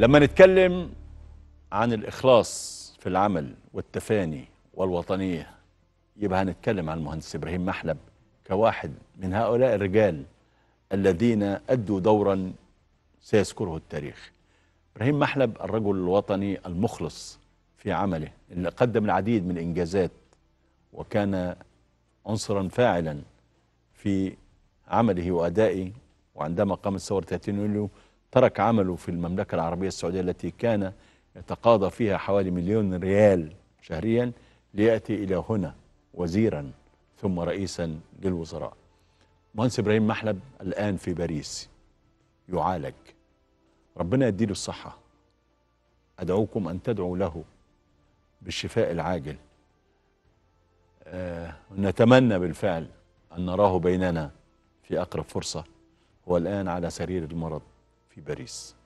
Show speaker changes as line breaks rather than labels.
لما نتكلم عن الإخلاص في العمل والتفاني والوطنية يبقى هنتكلم عن المهندس إبراهيم محلب كواحد من هؤلاء الرجال الذين أدوا دورا سيذكره التاريخ. إبراهيم محلب الرجل الوطني المخلص في عمله اللي قدم العديد من الإنجازات وكان عنصرا فاعلا في عمله وأدائه وعندما قامت ثورة 30 يوليو ترك عمله في المملكة العربية السعودية التي كان يتقاضى فيها حوالي مليون ريال شهريا ليأتي إلى هنا وزيرا ثم رئيسا للوزراء. مهندس إبراهيم محلب الآن في باريس يعالج. ربنا يديله الصحة. أدعوكم أن تدعوا له بالشفاء العاجل. آه نتمنى بالفعل أن نراه بيننا في أقرب فرصة. هو الآن على سرير المرض. في باريس.